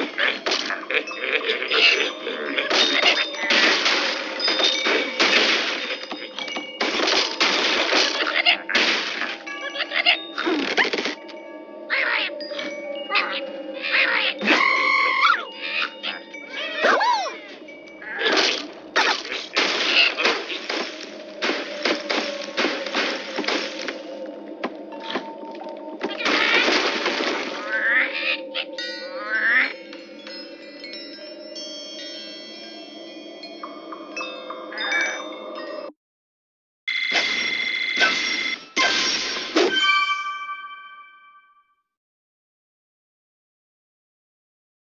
¡Eh, eh, eh! eh, eh.